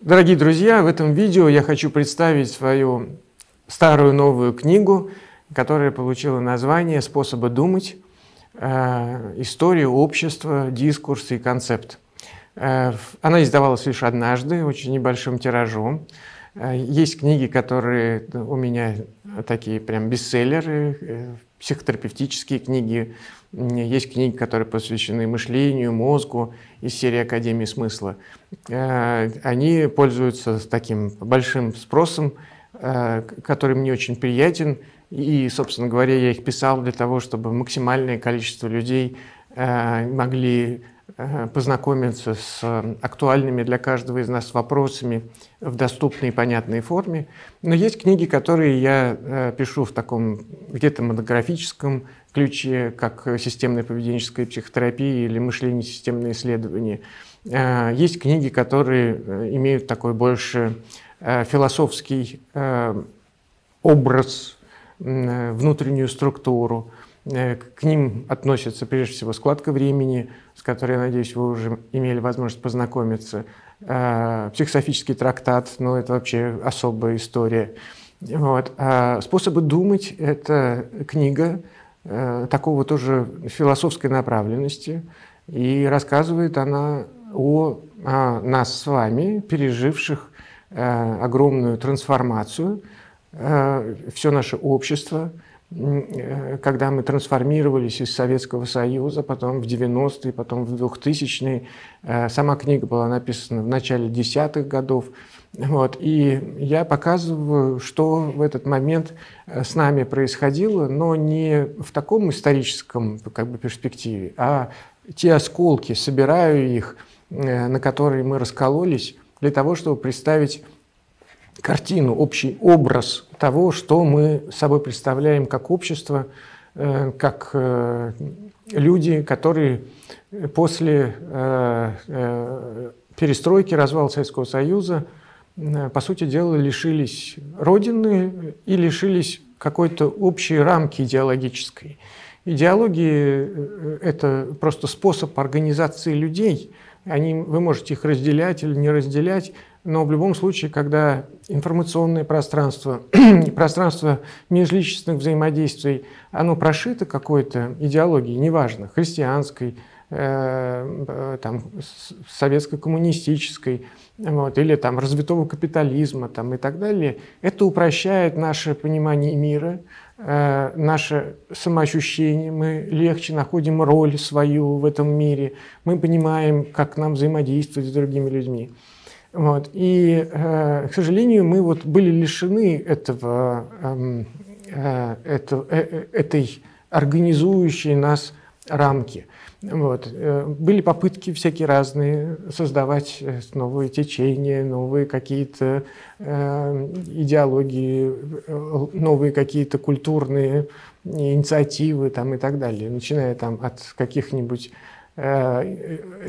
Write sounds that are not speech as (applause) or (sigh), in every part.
Дорогие друзья, в этом видео я хочу представить свою старую новую книгу, которая получила название «Способы думать. Э, история общества, дискурс и концепт». Э, она издавалась лишь однажды, очень небольшим тиражом. Э, есть книги, которые у меня такие прям бестселлеры, психотерапевтические книги, есть книги, которые посвящены мышлению, мозгу из серии Академии смысла. Э, они пользуются таким большим спросом, э, который мне очень приятен. И, собственно говоря, я их писал для того, чтобы максимальное количество людей э, могли познакомиться с актуальными для каждого из нас вопросами в доступной и понятной форме. Но есть книги, которые я пишу в таком где-то монографическом ключе, как системная поведенческая психотерапия или мышление системные исследования. Э, есть книги, которые э, имеют такой больше э, философский образ, внутреннюю структуру. К ним относится прежде всего складка времени, с которой, я надеюсь, вы уже имели возможность познакомиться. Психософический трактат, ну это вообще особая история. Вот. А «Способы думать» — это книга, Э, такого тоже философской направленности, и рассказывает она о, о нас с вами, переживших э, огромную трансформацию, э, все наше общество, э, когда мы трансформировались из Советского Союза, потом в 90-е, потом в 2000-е. Э, сама книга была написана в начале десятых годов. Вот, и я показываю, что в этот момент э, с нами происходило, но не в таком историческом как бы, перспективе, а те осколки, собираю их, э, на которые мы раскололись, для того, чтобы представить картину, общий образ того, что мы собой представляем как общество, э, как люди, которые после перестройки, развала Советского Союза – Э, по сути дела, лишились Родины и лишились какой-то общей рамки идеологической. Идеологии э, – это просто способ организации людей. Они, вы можете их разделять или не разделять, но в любом случае, когда информационное пространство, (clears throat) пространство межличностных взаимодействий, оно прошито какой-то идеологией, неважно, христианской, э, там, советско-коммунистической, вот, или там развитого капитализма там, и так далее, это упрощает наше понимание мира, э, наше самоощущение, мы легче находим роль свою в этом мире, мы понимаем, как нам взаимодействовать с другими людьми. Вот. И, э, к сожалению, мы вот были лишены этого, эм, э, это, э, э, этой организующей нас рамки. Вот. Э, были попытки всякие разные создавать э, новые течения, новые какие-то э, идеологии, новые какие-то культурные инициативы там, и так далее, начиная там, от каких-нибудь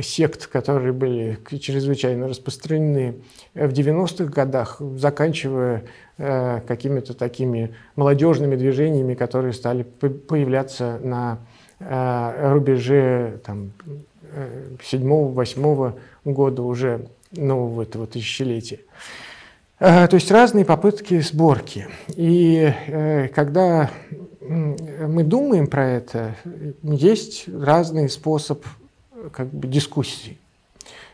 сект, которые были чрезвычайно распространены в 90-х годах, заканчивая какими-то такими молодежными движениями, которые стали появляться на рубеже там, седьмого-восьмого года уже нового этого тысячелетия. Э, то есть разные попытки сборки. И э, когда мы думаем про это, есть разный способ как бы, дискуссии.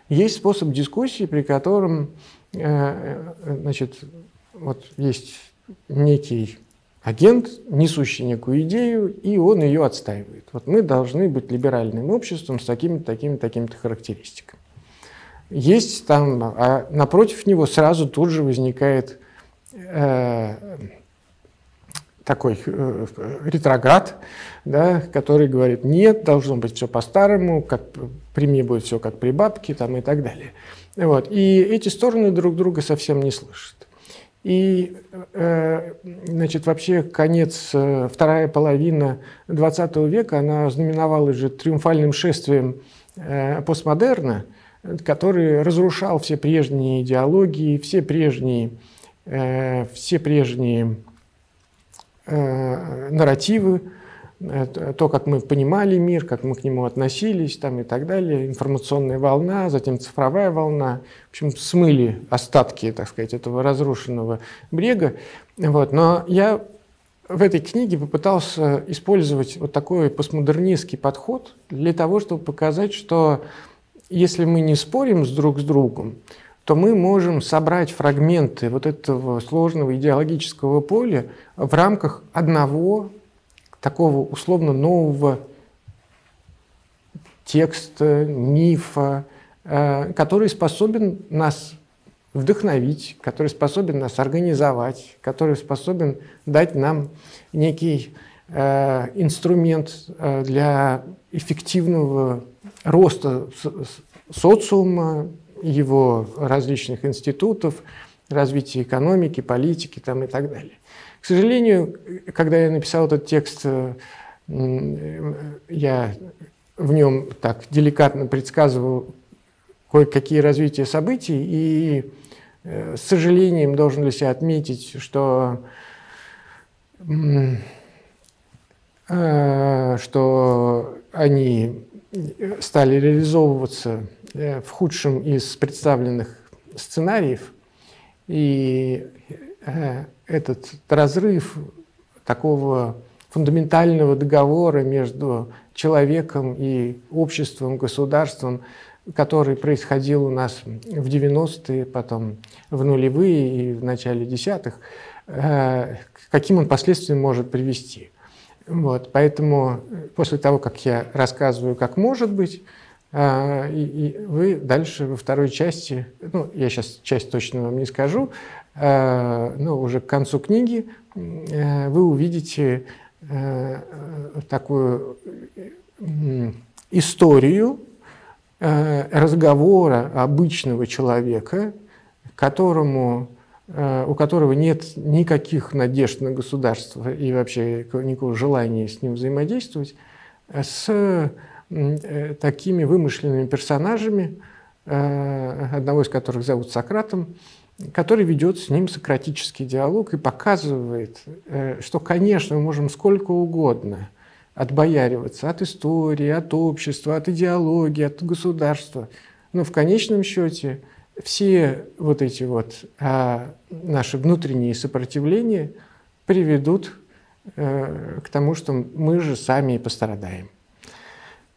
Есть способ дискуссии, при котором значит, вот есть некий агент, несущий некую идею, и он ее отстаивает. Вот мы должны быть либеральным обществом с такими-то, такими-то, такими-то характеристиками. Есть там, а напротив него сразу тут же возникает э, такой э, ретроград, да, который говорит, нет, должно быть все по-старому, как при мне будет все как при бабке там, и так далее. Вот. И эти стороны друг друга совсем не слышат. И, э, значит, вообще конец, э, вторая половина XX века, она знаменовалась же триумфальным шествием э, постмодерна, который разрушал все прежние идеологии, все прежние, все прежние нарративы, то, как мы понимали мир, как мы к нему относились там, и так далее, информационная волна, затем цифровая волна. В общем, смыли остатки, так сказать, этого разрушенного брега. Вот. Но я в этой книге попытался использовать вот такой постмодернистский подход для того, чтобы показать, что если мы не спорим с друг с другом, то мы можем собрать фрагменты вот этого сложного идеологического поля в рамках одного такого условно нового текста, мифа, э, который способен нас вдохновить, который способен нас организовать, который способен дать нам некий э, инструмент э, для эффективного роста социума, его различных институтов, развития экономики, политики там, и так далее. К сожалению, когда я написал этот текст, э, я в нем так деликатно предсказывал кое-какие развития событий, и э, с сожалением должен для себя отметить, что, э, что они стали реализовываться в худшем из представленных сценариев, и этот разрыв такого фундаментального договора между человеком и обществом, государством, который происходил у нас в 90-е, потом в нулевые и в начале десятых, э, каким он последствиям может привести. Вот, поэтому после того, как я рассказываю, как может быть, э, и, и вы дальше во второй части, ну, я сейчас часть точно вам не скажу, Э, ну, уже к концу книги э, вы увидите э, такую историю разговора обычного человека, которому, у которого нет никаких надежд на государство и вообще никакого желания с ним взаимодействовать, с такими вымышленными персонажами, одного из которых зовут Сократом, который ведет с ним сократический диалог и показывает, э, что, конечно, мы можем сколько угодно отбояриваться от истории, от общества, от идеологии, от государства, но в конечном счете все вот эти вот а, наши внутренние сопротивления приведут э, к тому, что мы же сами и пострадаем.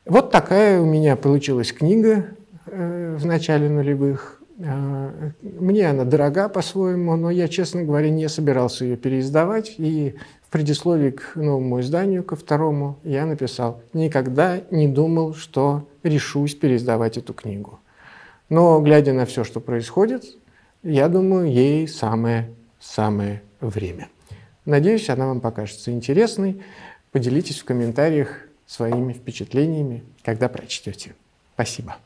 Вот такая у меня получилась книга э, в начале нулевых. А, мне она дорога по-своему, но я, честно говоря, не собирался ее переиздавать. И в предисловии к новому изданию, ко второму, я написал, никогда не думал, что решусь переиздавать эту книгу. Но, глядя на все, что происходит, я думаю, ей самое-самое время. Надеюсь, она вам покажется интересной. Поделитесь в комментариях своими впечатлениями, когда прочтете. Спасибо.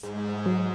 Thank you.